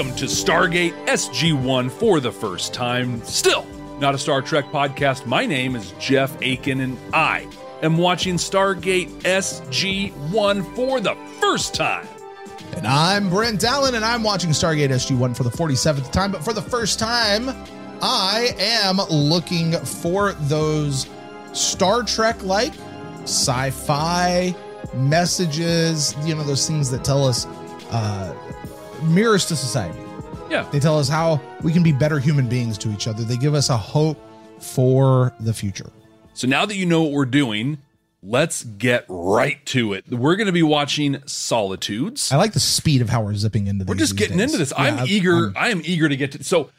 Welcome to Stargate SG1 for the first time. Still, not a Star Trek podcast. My name is Jeff Akin, and I am watching Stargate SG1 for the first time. And I'm Brent Allen, and I'm watching Stargate SG1 for the 47th time. But for the first time, I am looking for those Star Trek like sci fi messages, you know, those things that tell us uh, mirrors to society. Yeah. They tell us how we can be better human beings to each other. They give us a hope for the future. So now that you know what we're doing, let's get right to it. We're going to be watching Solitudes. I like the speed of how we're zipping into this. We're just getting into this. I'm eager. I am eager to get to. So,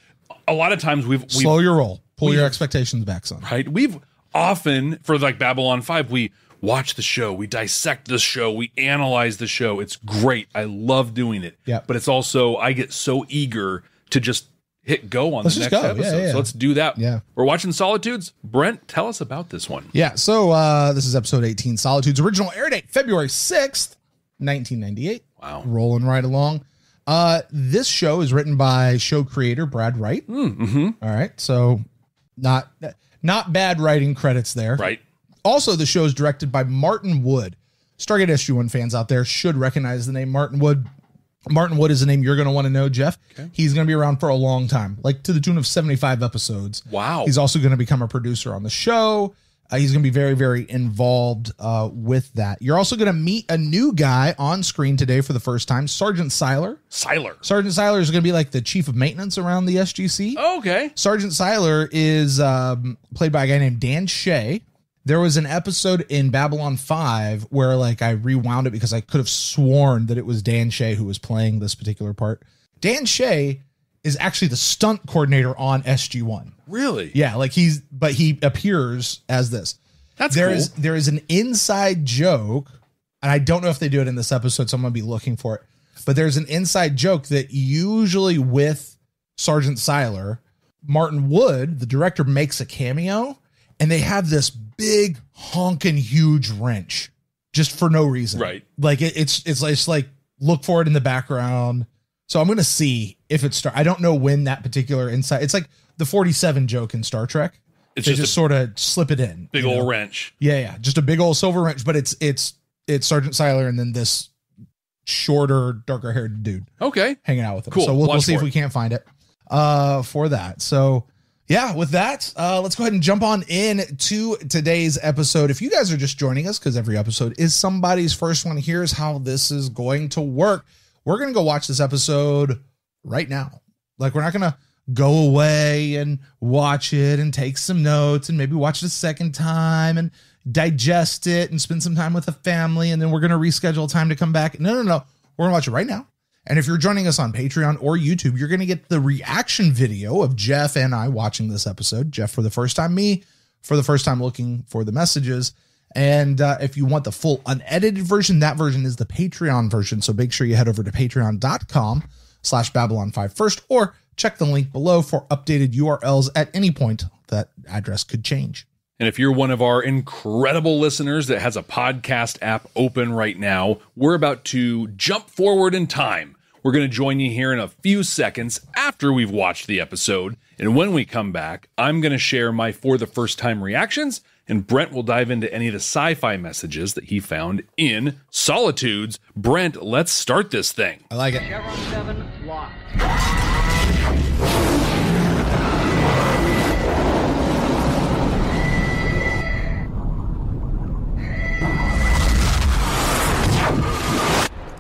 a lot of times we've, we've slow your roll, pull your expectations back, son. right? We've often for like Babylon 5, we watch the show, we dissect the show, we analyze the show. It's great. I love doing it. Yeah. But it's also I get so eager to just hit go on Let's the next go. Yeah, episode. yeah. So let's do that. Yeah. We're watching Solitudes. Brent, tell us about this one. Yeah, so uh, this is episode 18, Solitude's original air date, February 6th, 1998. Wow. Rolling right along. Uh, this show is written by show creator Brad Wright. Mm-hmm. All right, so not not bad writing credits there. Right. Also, the show is directed by Martin Wood. Stargate SG1 fans out there should recognize the name Martin Wood. Martin Wood is a name you're going to want to know, Jeff. He's going to be around for a long time, like to the tune of 75 episodes. Wow. He's also going to become a producer on the show. Uh, he's going to be very, very involved uh, with that. You're also going to meet a new guy on screen today for the first time, Sergeant Seiler. Siler. Sergeant Siler is going to be like the chief of maintenance around the SGC. Okay. Sergeant Siler is um, played by a guy named Dan Shea. There was an episode in Babylon 5 where like I rewound it because I could have sworn that it was Dan Shea who was playing this particular part. Dan Shea is actually the stunt coordinator on SG1. Really? Yeah, like he's but he appears as this. That's There cool. is there is an inside joke, and I don't know if they do it in this episode, so I'm gonna be looking for it. But there's an inside joke that usually with Sergeant Siler, Martin Wood, the director, makes a cameo, and they have this big honking huge wrench just for no reason. Right. Like it, it's it's like, it's like look for it in the background. So I'm gonna see if it start. I don't know when that particular inside. It's like the 47 joke in Star Trek. It's they just just, sort of slip it in. big old know? wrench. Yeah, yeah, just a big old silver wrench, but it's it's it's Sergeant Siler and then this shorter, darker haired dude Okay. hanging out with him. Cool. So we'll, we'll see if for we can't find it uh for that. So yeah, with that, uh let's go ahead and jump on in to today's episode. If you guys are just joining us, because every episode is somebody's first one, here's how this is going to work. We're gonna go watch this episode right now. Like we're not gonna go away and watch it and take some notes and maybe watch it a second time and digest it and spend some time with the family and then we're going to reschedule time to come back. No, no, no. We're going to watch it right now. And if you're joining us on Patreon or YouTube, you're going to get the reaction video of Jeff and I watching this episode. Jeff for the first time, me for the first time looking for the messages. And uh, if you want the full unedited version, that version is the Patreon version. So make sure you head over to patreon.com slash Babylon 5 first or check the link below for updated URLs at any point. That address could change. And if you're one of our incredible listeners that has a podcast app open right now, we're about to jump forward in time. We're going to join you here in a few seconds after we've watched the episode. And when we come back, I'm going to share my for the first time reactions, and Brent will dive into any of the sci fi messages that he found in Solitudes. Brent, let's start this thing. I like it. Chevron 7 locked.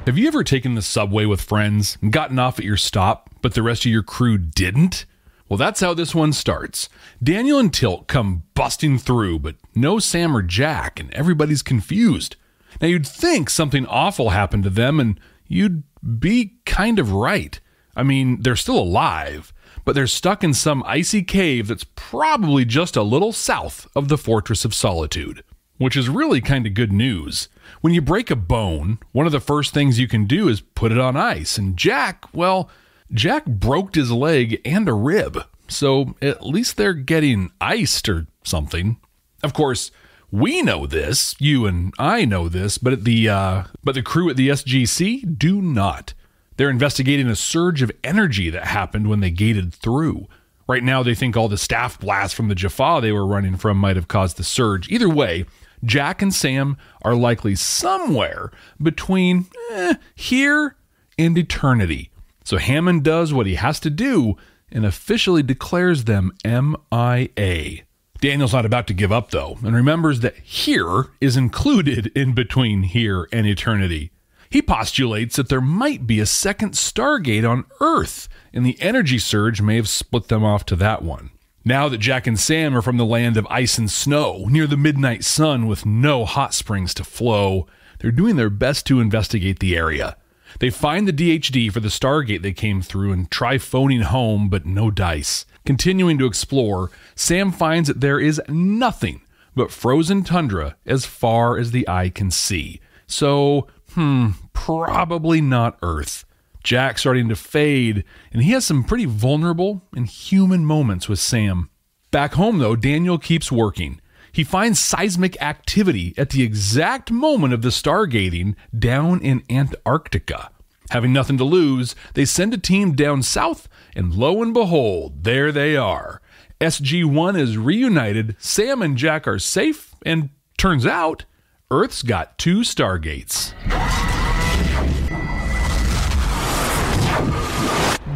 Have you ever taken the subway with friends and gotten off at your stop, but the rest of your crew didn't? Well, that's how this one starts. Daniel and Teal'c come busting through, but no Sam or Jack, and everybody's confused. Now, you'd think something awful happened to them, and you'd be kind of right. I mean, they're still alive, but they're stuck in some icy cave that's probably just a little south of the Fortress of Solitude which is really kind of good news. When you break a bone, one of the first things you can do is put it on ice. And Jack, well, Jack broke his leg and a rib. So at least they're getting iced or something. Of course, we know this, you and I know this, but the uh, but the crew at the SGC do not. They're investigating a surge of energy that happened when they gated through. Right now, they think all the staff blasts from the Jaffa they were running from might have caused the surge. Either way, Jack and Sam are likely somewhere between eh, here and eternity. So Hammond does what he has to do and officially declares them MIA. Daniel's not about to give up, though, and remembers that here is included in between here and eternity. He postulates that there might be a second Stargate on Earth, and the energy surge may have split them off to that one. Now that Jack and Sam are from the land of ice and snow, near the midnight sun with no hot springs to flow, they're doing their best to investigate the area. They find the DHD for the Stargate they came through and try phoning home, but no dice. Continuing to explore, Sam finds that there is nothing but frozen tundra as far as the eye can see. So, hmm, probably not Earth. Jack's starting to fade, and he has some pretty vulnerable and human moments with Sam. Back home, though, Daniel keeps working. He finds seismic activity at the exact moment of the stargating down in Antarctica. Having nothing to lose, they send a team down south, and lo and behold, there they are. SG 1 is reunited, Sam and Jack are safe, and turns out, Earth's got two stargates.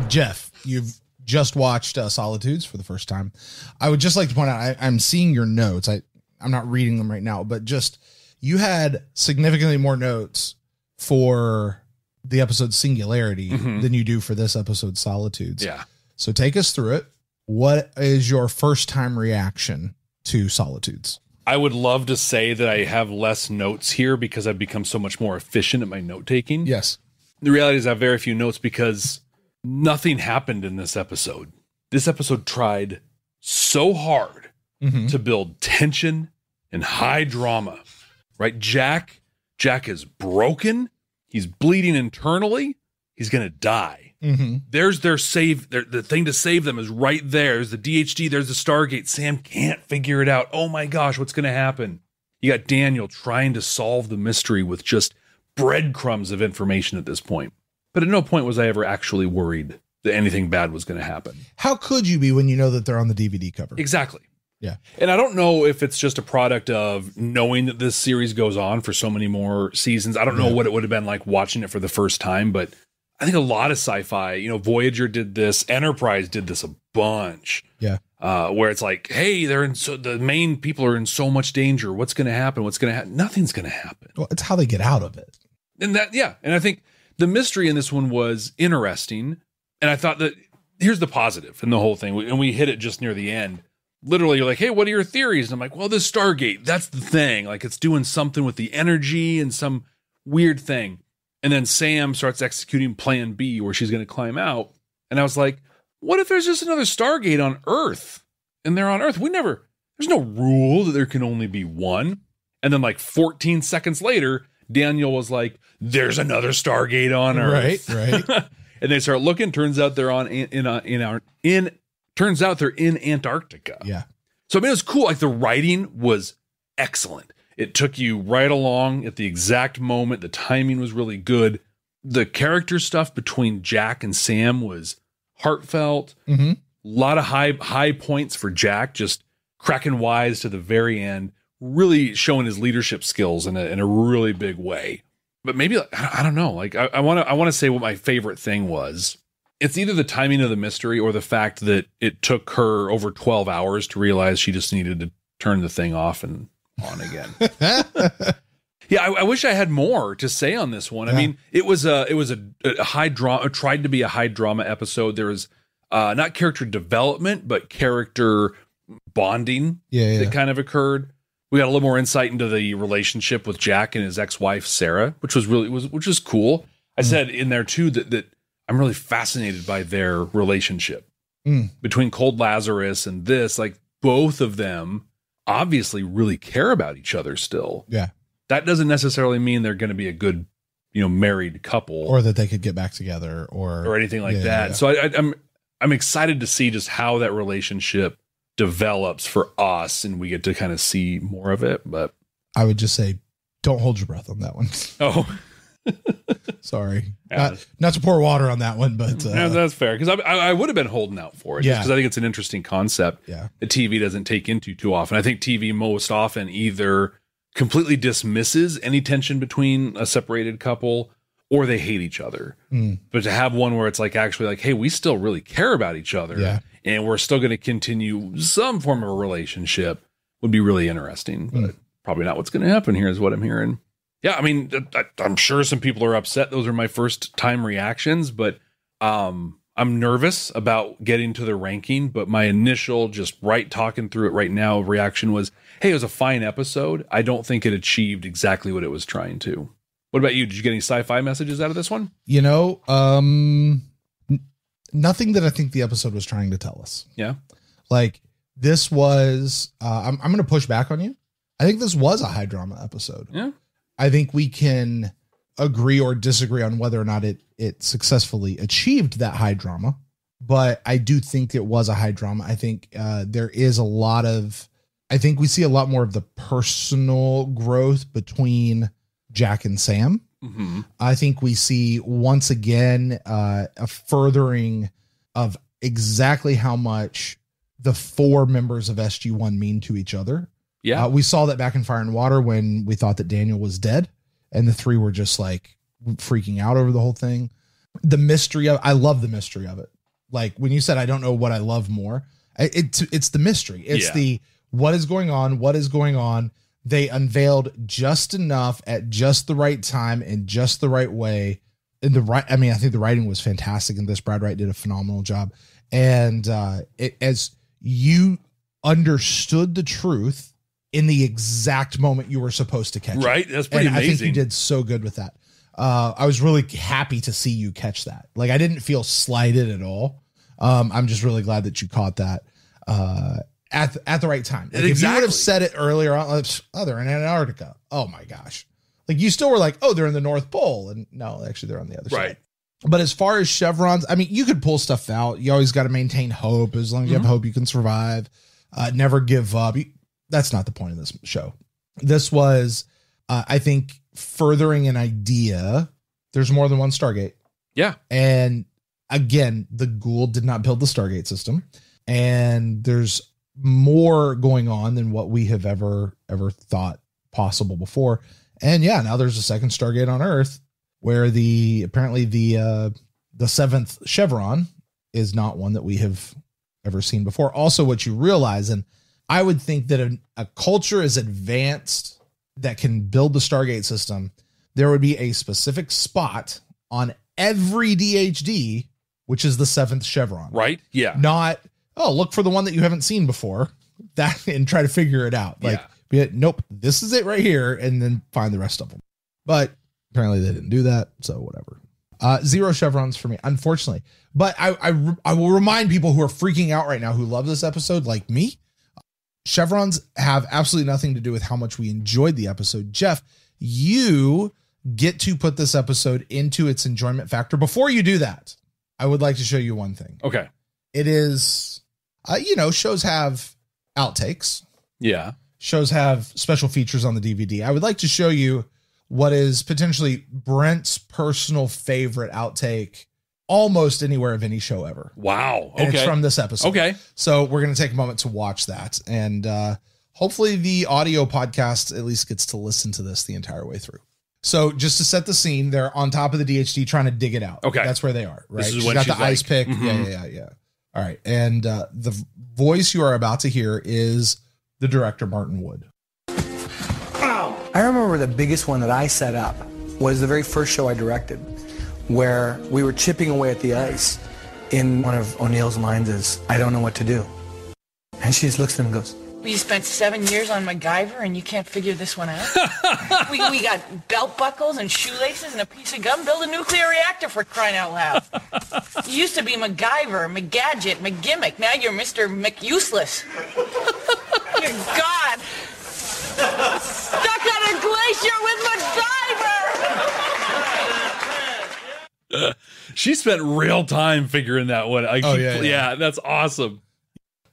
Jeff, you've just watched uh, Solitudes for the first time. I would just like to point out I, I'm seeing your notes. I I'm not reading them right now, but just you had significantly more notes for the episode Singularity Mhm. than you do for this episode Solitudes. Yeah. So take us through it. What is your first time reaction to Solitudes? I would love to say that I have less notes here because I've become so much more efficient at my note taking. Yes. The reality is, I have very few notes because nothing happened in this episode. This episode tried so hard Mhm. to build tension and high drama. Right? Jack, Jack is broken. He's bleeding internally. He's gonna die. Mm-hmm. There's their save. Their, the thing to save them is right there. There's the DHD. There's the Stargate. Sam can't figure it out. Oh my gosh, what's gonna happen? You got Daniel trying to solve the mystery with just breadcrumbs of information at this point. But at no point was I ever actually worried that anything bad was going to happen. How could you be when you know that they're on the DVD cover? Exactly. Yeah. And I don't know if it's just a product of knowing that this series goes on for so many more seasons. I don't know Yeah. what it would have been like watching it for the first time, but I think a lot of sci-fi, you know, Voyager did this, Enterprise did this a bunch. Yeah. Uh, where it's like, hey, they're in so the main people are in so much danger. What's going to happen? What's going to happen? Nothing's going to happen. Well, it's how they get out of it. And that, yeah. And I think the mystery in this one was interesting. And I thought that here's the positive in the whole thing. And we hit it just near the end. Literally, you're like, hey, what are your theories? And I'm like, well, this Stargate, that's the thing. Like, it's doing something with the energy and some weird thing. And then Sam starts executing plan B where she's going to climb out. And I was like, what if there's just another Stargate on Earth? And they're on Earth. We never, there's no rule that there can only be one. And then, like 14 seconds later, Daniel was like, there's another Stargate on Earth. Right, right. and they start looking. Turns out they're on in in, uh, in our in. Turns out they're in Antarctica. yeah. So I mean, it was cool. Like the writing was excellent. It took you right along at the exact moment. The timing was really good. The character stuff between Jack and Sam was heartfelt. Mm-hmm. A lot of high high points for Jack, just cracking wise to the very end, really showing his leadership skills in a in a really big way. But maybe I don't know. Like I want to I want to say what my favorite thing was. It's either the timing of the mystery or the fact that it took her over twelve hours to realize she just needed to turn the thing off and on again. Yeah, I, I wish I had more to say on this one. I mean, it was a it was a, a high drama. Tried to be a high drama episode. There was uh, not character development, but character bonding Yeah, yeah. that kind of occurred. We got a little more insight into the relationship with Jack and his ex wife Sarah, which was really was which was cool. I Mm. said in there too that that I'm really fascinated by their relationship Mm. between Cold Lazarus and this. Like both of them obviously really care about each other still Yeah. that doesn't necessarily mean they're going to be a good, you know, married couple Or that they could get back together or, or anything like Yeah, that. yeah. So I, I, I'm I'm excited to see just how that relationship develops for us, and we get to kind of see more of it. But I would just say don't hold your breath on that one. oh, Sorry, Yeah. not, not to pour water on that one, but uh, Yeah, that's fair because I, I, I would have been holding out for it Yeah. because I think it's an interesting concept yeah, that TV doesn't take into too often. I think TV most often either completely dismisses any tension between a separated couple or they hate each other. Mm. But to have one where it's like actually like, hey, we still really care about each other Yeah. and we're still going to continue some form of a relationship would be really interesting. Mm. But probably not what's going to happen here is what I'm hearing. Yeah, I mean, I, I'm sure some people are upset. Those are my first time reactions, but um, I'm nervous about getting to the ranking. But my initial, just right talking through it right now, reaction was, "Hey, it was a fine episode. I don't think it achieved exactly what it was trying to." What about you? Did you get any sci-fi messages out of this one? you know, um, n- nothing that I think the episode was trying to tell us. Yeah. Like this was, uh, I'm I'm going to push back on you. I think this was a high drama episode. Yeah. I think we can agree or disagree on whether or not it it successfully achieved that high drama, but I do think it was a high drama. I think uh, there is a lot of, I think we see a lot more of the personal growth between Jack and Sam. Mm-hmm. I think we see once again uh, a furthering of exactly how much the four members of SG1 mean to each other. Yeah. Uh, we saw that back in Fire and Water when we thought that Daniel was dead, and the three were just like freaking out over the whole thing. The mystery of I love the mystery of it. Like when you said I don't know what I love more, it's it's the mystery. It's Yeah. the what is going on, what is going on. They unveiled just enough at just the right time in just the right way. In the right, I mean, I think the writing was fantastic in this. Brad Wright did a phenomenal job, and uh, it, as you understood the truth in the exact moment you were supposed to catch it. right. That's pretty and I think you did so good with that. Uh, I was really happy to see you catch that. Like I didn't feel slighted at all. Um, I'm just really glad that you caught that uh, at the, at the right time. Like, If you would have said it earlier on, like, oh, they're in Antarctica. Oh my gosh! Like you still were like, oh, they're in the North Pole, and no, actually they're on the other side. Right. But as far as chevrons, I mean, you could pull stuff out. You always got to maintain hope. As long as you Mm-hmm. have hope, you can survive. Uh, never give up. You- That's not the point of this show. This was, uh, I think, furthering an idea. There's more than one Stargate. Yeah. And again, the Goa'uld did not build the Stargate system. And there's more going on than what we have ever, ever thought possible before. And yeah, now there's a second Stargate on Earth where the apparently the uh the seventh chevron is not one that we have ever seen before. Also, what you realize, and I would think that a, a culture is advanced that can build the Stargate system, there would be a specific spot on every DHD, which is the seventh chevron. Right. Yeah. Not, oh, look for the one that you haven't seen before. That and try to figure it out. Like, Yeah. it, nope, this is it right here, and then find the rest of them. But apparently they didn't do that, so whatever. Uh, zero chevrons for me, unfortunately. But I, I I will remind people who are freaking out right now who love this episode, like me, chevrons have absolutely nothing to do with how much we enjoyed the episode. Jeff, you get to put this episode into its enjoyment factor. Before you do that, I would like to show you one thing. Okay. It is, uh, you know, shows have outtakes Yeah. shows have special features on the DVD. I would like to show you what is potentially Brent's personal favorite outtake almost anywhere of any show ever. Wow. And Okay. it's from this episode. okay. So we're going to take a moment to watch that. And uh, hopefully the audio podcast at least gets to listen to this the entire way through. So just to set the scene, they're on top of the DHD trying to dig it out. Okay. That's where they are, right? This is She's when got the ice like- pick. Mhm. Yeah, yeah, yeah, yeah. All right. And uh, the voice you are about to hear is the director, Martin Wood. I remember the biggest one that I set up was the very first show I directed, where we were chipping away at the ice. In one of O'Neill's lines is, I don't know what to do. And she just looks at him and goes, We spent seven years on MacGyver and you can't figure this one out? we, we got belt buckles and shoelaces and a piece of gum. Build a nuclear reactor for crying out loud. You used to be MacGyver, McGadget, McGimmick. Now you're Mr. McUseless. Dear God. Stuck on a glacier with MacGyver. She spent real time figuring that one. I Oh, keep- yeah, yeah. that's awesome.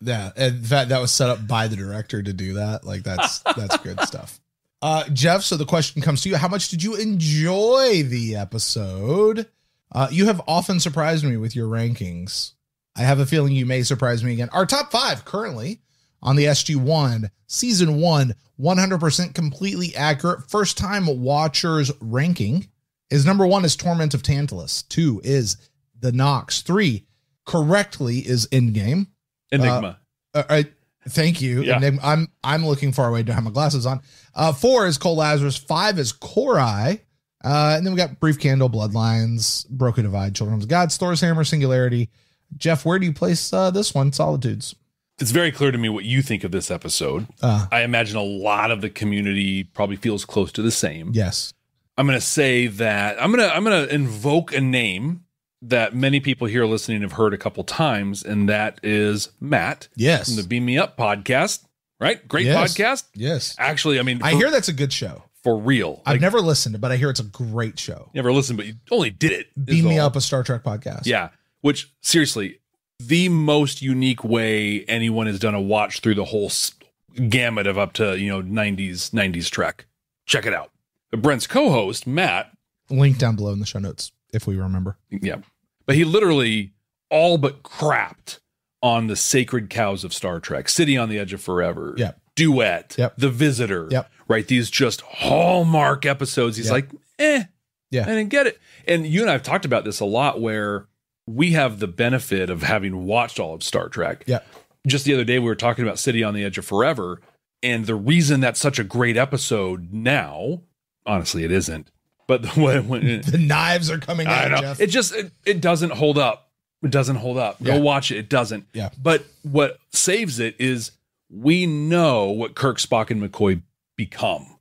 Yeah, and in fact, that was set up by the director to do that. Like that's that's good stuff. Uh, Jeff, so the question comes to you. How much did you enjoy the episode? Uh, you have often surprised me with your rankings. I have a feeling you may surprise me again. Our top five currently on the SG1, season one, 100% completely accurate. First time watchers ranking is number one is Torment of Tantalus. Two is The Nox. Three correctly is Endgame. Enigma. Uh, uh, thank you. Yeah. Then I'm I'm looking far away. Don't have my glasses on. Uh, four is Cold Lazarus. Five is Cor-ai. Uh, and then we got Brief Candle, Bloodlines, Broca Divide, Children of God, Thor's Hammer, Singularity. Jeff, where do you place uh, this one? Solitudes. it's very clear to me what you think of this episode. Uh, I imagine a lot of the community probably feels close to the same. yes. I'm going to say that I'm going to I'm going to invoke a name that many people here listening have heard a couple times, and that is Matt Yes. from the Beam Me Up podcast. Right, great Yes. podcast. yes. Actually, I mean, I hear that's a good show. for real. I've Like, never listened, but I hear it's a great show. never listened, but you only did it. Beam me all. up a Star Trek podcast. Yeah. Which seriously, the most unique way anyone has done a watch through the whole gamut of up to, you know, 90s 90s Trek. Check it out. Brent's co-host, Matt, Link down below in the show notes if we remember. yeah. But he literally all but crapped on the sacred cows of Star Trek. City on the Edge of Forever. Yep. Duet. Yep. The Visitor. Yep. Right. These just hallmark episodes. He's like, eh. Yeah. I didn't get it. And you and I have talked about this a lot where we have the benefit of having watched all of Star Trek. Yeah. Just the other day, we were talking about City on the Edge of Forever. And the reason that's such a great episode now, honestly, it isn't. But the when, when The knives are coming I out, know. Jeff. It just it, it doesn't hold up. It doesn't hold up. Yeah. Go watch it. It doesn't. Yeah. But what saves it is we know what Kirk, Spock, and McCoy become.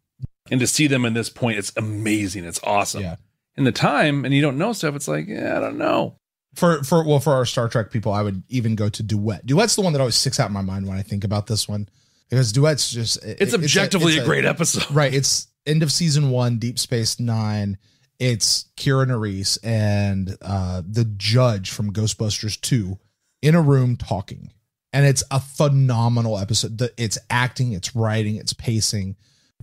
And to see them in this point, it's amazing. It's awesome. Yeah. In the time, and you don't know stuff, it's like, yeah, I don't know. for for well for our Star Trek people, I would even go to Duet. Duet's the one that always sticks out in my mind when I think about this one because Duet's just it- It's objectively it's a, great episode. right. It's end of season one, Deep Space Nine. It's Kira Nerys and uh, the judge from Ghostbusters Two in a room talking, and it's a phenomenal episode. The, it's acting, it's writing, it's pacing.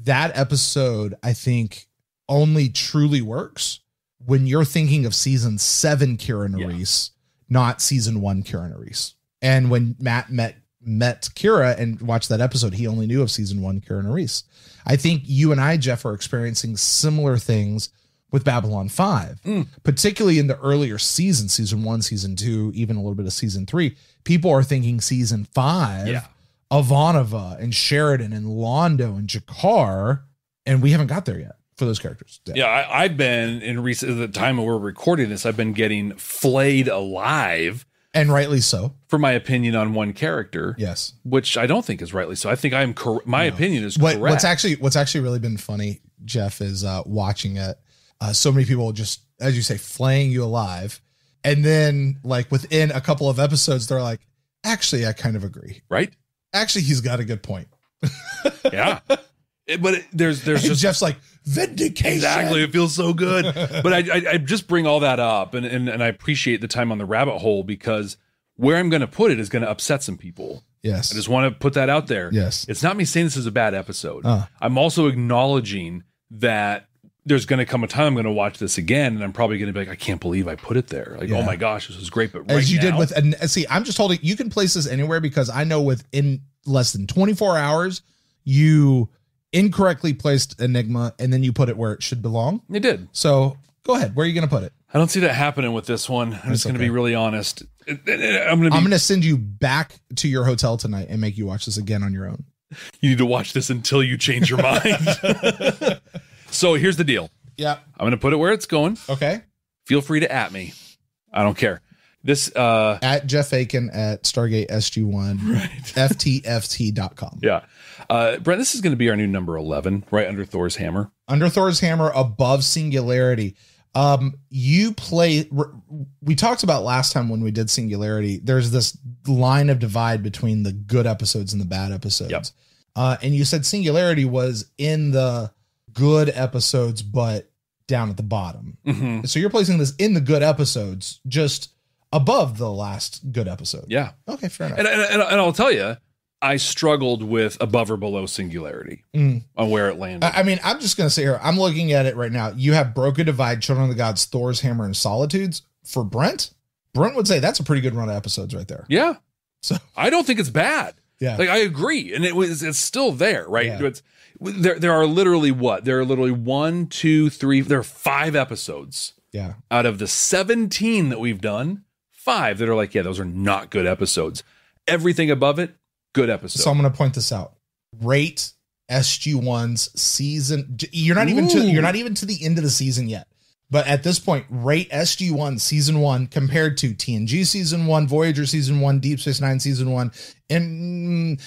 That episode, I think, only truly works when you're thinking of season seven Kira Yeah. Nerys, not season one Kira Nerys. And when Matt met met Kira and watched that episode, he only knew of season one Kira Nerys. I think you and I, Jeff, are experiencing similar things with Babylon 5, Mm. particularly in the earlier seasons, season one, season two, even a little bit of season three. People are thinking season five, Yeah. Ivanova and Sheridan and Londo and G'Kar, and we haven't got there yet for those characters. Yeah, I, I've been in recent the time we're recording this, I've been getting flayed alive And rightly so. for my opinion on one character, Yes. which I don't think is rightly so. I think I am correct. My opinion is What, correct. what's actually what's actually really been funny, Jeff, is uh, watching it. Uh, so many people just, as you say, flaying you alive, and then like within a couple of episodes, they're like, "Actually, I kind of agree. right? Actually, he's got a good point." Yeah. But it, there's there's And just Jeff's like vindication. exactly it feels so good. but I, I I just bring all that up and, and and I appreciate the time on the rabbit hole because where I'm going to put it is going to upset some people. Yes. I just want to put that out there. Yes. It's not me saying this is a bad episode. Uh. I'm also acknowledging that there's going to come a time I'm going to watch this again and I'm probably going to be like, I can't believe I put it there. Like, Yeah. oh my gosh, this was great. But right as you did with and see i'm just holding you can place this anywhere because i know within less than 24 hours you incorrectly placed enigma and then you put it where it should belong it did. so go ahead where are you going to put it I don't see that happening with this one. I'm just going to okay. be really honest. I'm going to be i'm going to send you back to your hotel tonight and make you watch this again on your own you need to watch this until you change your mind. so here's the deal. yeah I'm going to put it where it's going. okay Feel free to at me. I don't care. This, uh, at jeff akin at stargate sg1 right ftft.com yeah. Uh, Brent, this is going to be our new number 11, right under Thor's hammer. under Thor's hammer above singularity. Um, you play. We talked about last time when we did singularity. There's this line of divide between the good episodes and the bad episodes. Yep. Uh, and you said singularity was in the good episodes, but down at the bottom. Mm-hmm. So you're placing this in the good episodes, just above the last good episode. Yeah. Okay, fair enough. And, and, and, and I'll tell you, I struggled with above or below singularity Mm. on where it landed. I I mean, I'm just gonna say here, I'm looking at it right now. You have Broca Divide, Children of the Gods, Thor's Hammer, and Solitudes. For Brent, Brent would say that's a pretty good run of episodes right there. yeah. So I don't think it's bad. yeah, Like I agree, and it was it's still there, right? Yeah. It's, there there are literally what there are literally one, two, three. There are five episodes yeah. out of the seventeen that we've done. Five that are like, yeah, those are not good episodes. Everything above it, good episode. So I'm gonna point this out. Rate SG1's season. You're not even to you're not even to the end of the season yet. But at this point, rate SG1 season one compared to TNG season one, Voyager season one, Deep Space Nine season one, and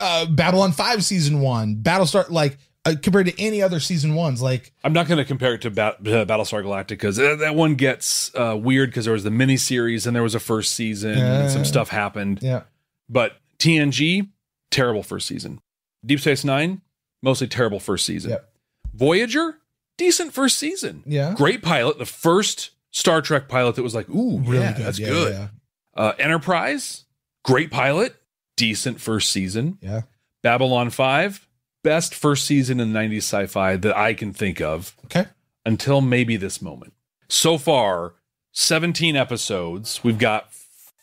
uh, Babylon 5 season one, Battlestar, like uh, compared to any other season ones. Like, I'm not going to compare it to Bat- uh, Battlestar Galactica because that, one gets uh, weird because there was the miniseries and there was a first season and some Yeah. stuff happened. yeah, But TNG, terrible first season. Deep Space Nine, mostly terrible first season. Yep. Voyager, decent first season. Yeah. Great pilot. The first Star Trek pilot that was like, ooh, really yeah, good. that's yeah, good. Yeah, Uh, Enterprise, great pilot, decent first season. yeah. Babylon 5, best first season in 90s sci fi that I can think of Okay. until maybe this moment. So far, 17 episodes. We've got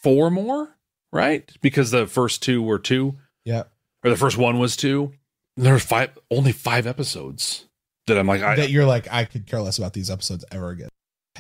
four more, right? Because the first two were two, Yeah. or the first one was two. There's five, only five episodes that I'm like, I, that you're like, I could care less about these episodes ever again.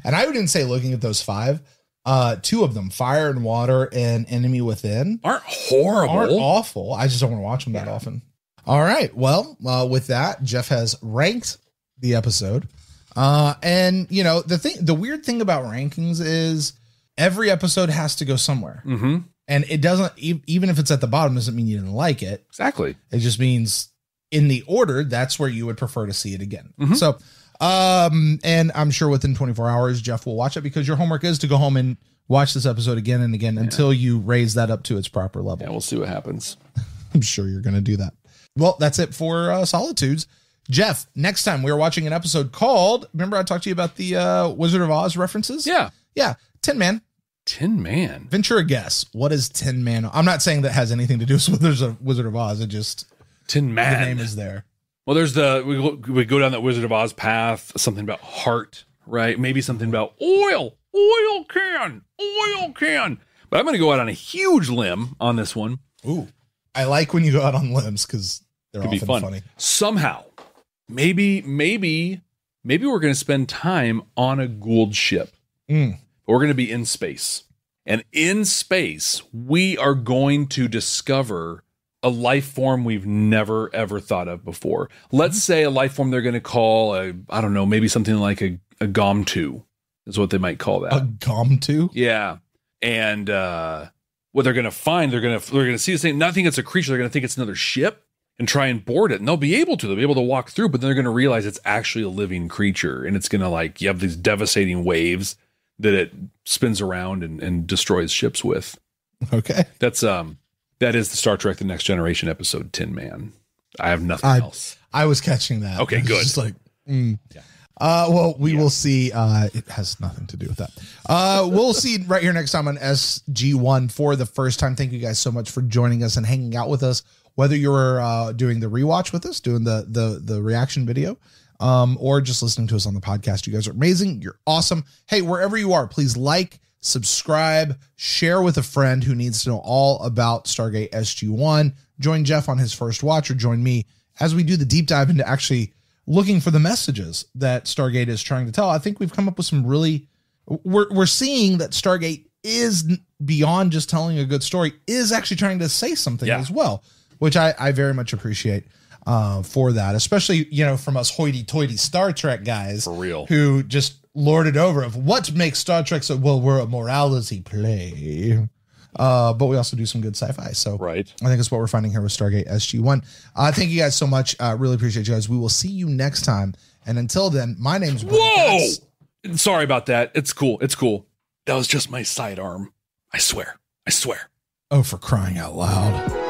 And I wouldn't say looking at those five, uh, two of them, Fire and Water and Enemy Within, aren't horrible. aren't awful. I just don't want to watch them that often. All right. Well, uh, with that, Jeff has ranked the episode. Uh, and you know, the thing, the weird thing about rankings is every episode has to go somewhere. mm-hmm. And it doesn't, e- even if it's at the bottom, doesn't mean you didn't like it. Exactly. It just means in the order, that's where you would prefer to see it again. Mhm. So, um, and I'm sure within 24 hours, Jeff will watch it because your homework is to go home and watch this episode again and again until you raise that up to its proper level. Yeah, we'll see what happens. I'm sure you're going to do that. Well, that's it for uh, Solitudes. Jeff, next time we are watching an episode called, remember I talked to you about the uh, Wizard of Oz references? Yeah. Yeah. Tin Man. Tin Man. Venture a guess. What is Tin Man? I'm not saying that has anything to do with Wizard of, Wizard of Oz. It just, Tin Man. the name is there. Well, there's the we go, we go down that Wizard of Oz path. Something about heart, right? Maybe something about oil, oil can, oil can. But I'm going to go out on a huge limb on this one. Ooh. I like when you go out on limbs because they're Could be fun. funny. Somehow, maybe, maybe, maybe we're going to spend time on a Goa'uld ship. Mm. We're going to be in space, and in space, we are going to discover a life form we've never ever thought of before. Let's say a life form they're going to call a I don't know, maybe something like a a Gomtuu is what they might call that. A gum too? yeah. And uh what they're going to find, they're going to they're going to see this thing, not think it's a creature, they're going to think it's another ship and try and board it. And they'll be able to. They'll be able to walk through, but then they're going to realize it's actually a living creature and it's going to like you have these devastating waves that it spins around and, and destroys ships with. Okay. That's um that is the Star Trek The Next Generation episode Tin Man. I have nothing I- else. I was catching that. Okay, good. Just like, mm. uh, well, we will see. Uh, it has nothing to do with that. Uh, we'll see right here next time on SG1 for the first time. Thank you guys so much for joining us and hanging out with us. Whether you're uh, doing the rewatch with us, doing the the the reaction video, um, or just listening to us on the podcast, you guys are amazing. You're awesome. Hey, wherever you are, please like, subscribe, share with a friend who needs to know all about Stargate SG1. Join Jeff on his first watch or join me as we do the deep dive into actually looking for the messages that Stargate is trying to tell. I think we've come up with some really we're we're seeing that Stargate is beyond just telling a good story is actually trying to say something Yeah. as well, which I I very much appreciate uh, for that, especially you know from us hoity-toity Star Trek guys For real. who just lord it over of what makes Star Trek so well. We're a morality play, uh, but we also do some good sci-fi. So Right. I think it's what we're finding here with Stargate SG1. Uh, thank you guys so much. Uh, really appreciate you guys. We will see you next time. And until then, my name's Brian Whoa! Sorry about that. It's cool. It's cool. That was just my sidearm. I swear. I swear. Oh, for crying out loud.